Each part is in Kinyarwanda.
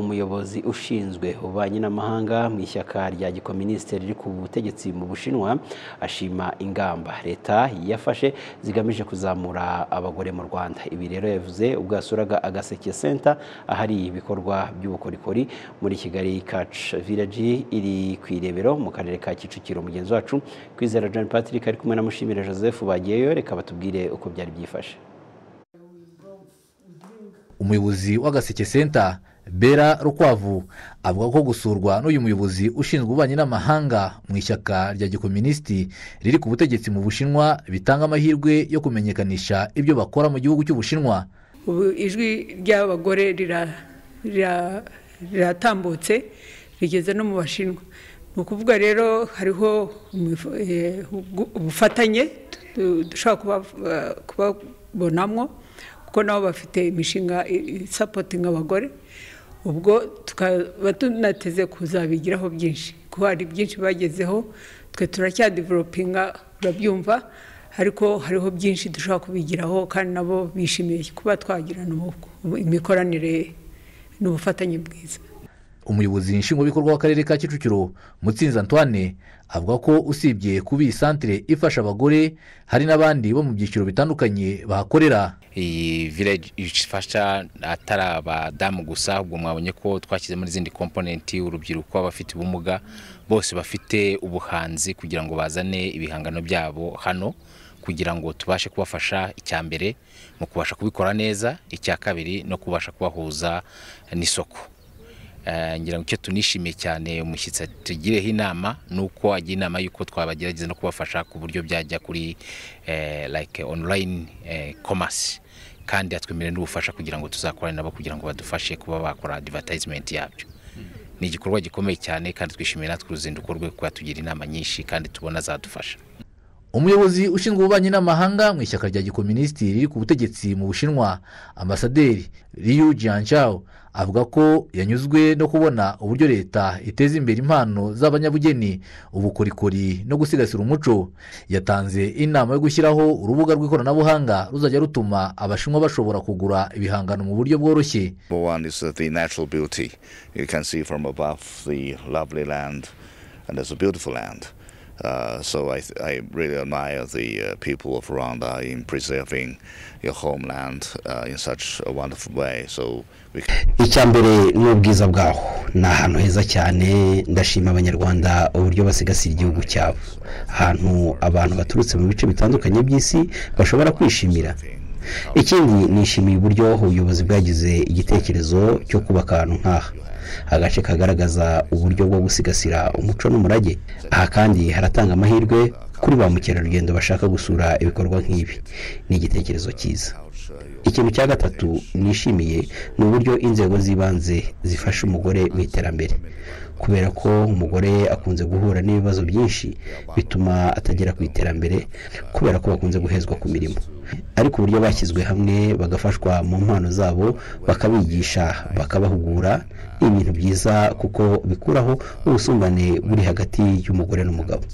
umuyobozi ushinzwe ububanyi n'amahanga mu ishyaka rya gikominisite riri ku butegetsi mu bushinwa ashima ingamba leta yafashe zigamije kuzamura abagore mu rwanda. Ibi rero yavuze ubwo yasuraga agaseke senta ahari ibikorwa by'ubukorikori muri kigali kaci village iri ku irebero mu karere ka kicukiro. Mugenzi wacu kwizera john patrick ari kumwe na mushimire joseph bagiyeyo reka batubwire uko byari byifashe. Umuyobozi w'agaseke senta bera rukwavu avuga ko gusurwa n'uyu muyobozi ushinzwe ububanyi n'amahanga mu ishyaka rya gikominisiti riri ku butegetsi mu bushinwa bitanga amahirwe yo kumenyekanisha ibyo bakora mu gihugu cy'ubushinwa. Ubu ijwi ry'abagore riratambutse rigeze no mu bashinwa. Ni ukuvuga rero hariho ubufatanye dushobora kubabonamo kuko nabo bafite imishinga isapotinga abagore. Ubwo tukaba tunateze kuzabigiraho byinshi. Kuko hari byinshi bagezeho twe turacyadivelopinga urabyumva ariko hariho byinshi dushobora kubigiraho kandi nabo bishimiye kuba twagirana imikoranire n'ubufatanye bwiza. Umuyobozi nshingwabikorwa w'akarere ka kicukiro mutsinzi antoine avuga ko usibye kuba iyi santire ifasha abagore hari n'abandi bo mu byiciro bitandukanye bahakorera. Iyi village ifasha atari abadamu gusa ahubwo mwabonye ko twashyizemo n'izindi komponenti urubyiruko abafite ubumuga bose bafite ubuhanzi kugira ngo bazane ibihangano byabo hano kugira ngo tubashe kubafasha icya mbere mu kubasha kubikora neza icya kabiri no kubasha kubahuza n'isoko. Ngira ngo icyo tunishimiye cyane umushyitsi tugireho inama ni uko agira inama y'uko twabagerageza no kubafasha ku buryo byajya kuri like online commerce. Kandi atwemerera n'ubufasha kugira ngo tuzakorane nabo kugira ngo badufashe kuba bakora advertisement yabyo. Ni igikorwa gikomeye cyane kandi twishimiye natwe uruzinduko rwe kuba tugira inama nyinshi kandi tubona azadufasha. Umuyobozi ushinzwe ububanyi n'amahanga mu ishyaka rya gikominisiti riri ku butegetsi mu bushinwa ambasaderi riyu jianchao avuga ko yanyuzwe no kubona uburyo leta iteza imbere impano z'abanyabugeni ubukorikori no gusigasira umuco. Yatanze inama yo gushyiraho urubuga rw'ikoranabuhanga ruzajya rutuma abashinwa bashobora kugura ibihangano mu buryo bworoshye. And it's a beautiful land. Uh, so I, I really admire the uh, people of Rwanda in preserving your homeland uh, in such a wonderful way. So icya mbere ni ubwiza bwaho. Ni ahantu heza cyane. Ndashima abanyarwanda uburyo basigasira igihugu cyabo. Ahantu abantu baturutse mu bice bitandukanye by'isi bashobora kwishimira. Ikindi nishimiye uburyo ubuyobozi bwagize igitekerezo cyo kubaka ahantu nk'aha. Agace kagaragaza uburyo bwo gusigasira umuco n'umurage. Aha kandi haratanga amahirwe kuri ba mukerarugendo bashaka gusura ibikorwa nk'ibi. Ni igitekerezo cyiza. Ikintu cya gatatu nishimiye ni uburyo inzego z'ibanze zifasha umugore mu iterambere. Kubera ko umugore akunze guhura n'ibibazo byinshi bituma atagera ku iterambere kubera ko bakunze guhezwa ku mirimo. Ariko uburyo bashyizwe hamwe bagafashwa mu mpano zabo bakabigisha bakabahugura ni ibintu byiza kuko bikuraho ubusumbane buri hagati y'umugore n'umugabo.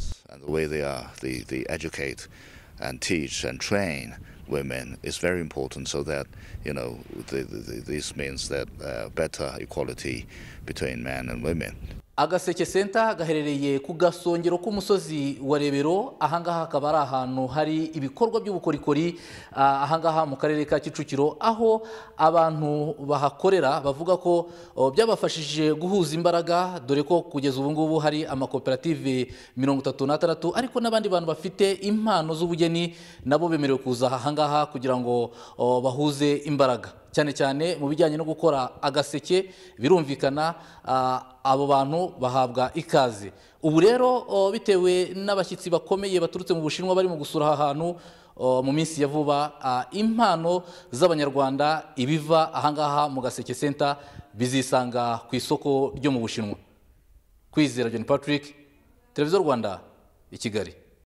Women is very important so that you know the, the, this means that uh, better equality between men and women. Agaseke senta gaherereye ku gasongero k'umusozi wa rebero. Ahangaha hakaba ari ahantu hari ibikorwa by'ubukorikori ahangaha mu karere ka kicukiro aho abantu bahakorera bavuga ko byabafashije guhuza imbaraga dore ko kugeza ubu ngubu hari amakoperative mirongo itatu n'atandatu ariko n'abandi bantu bafite impano z'ubugeni nabo bemerewe kuza ahangaha kugira ngo bahuze imbaraga. Cyane cyane mu bijyanye no gukora agaseke birumvikana abo bantu bahabwa ikaze. Ubu rero bitewe n'abashyitsi bakomeye baturutse mu bushinwa barimo gusura aha hantu mu minsi ya vuba impano z'abanyarwanda ibiva ahangaha mu gaseke senta bizisanga ku isoko ryo mu bushinwa. Kwizera john patrick televiziyo rwanda i kigali.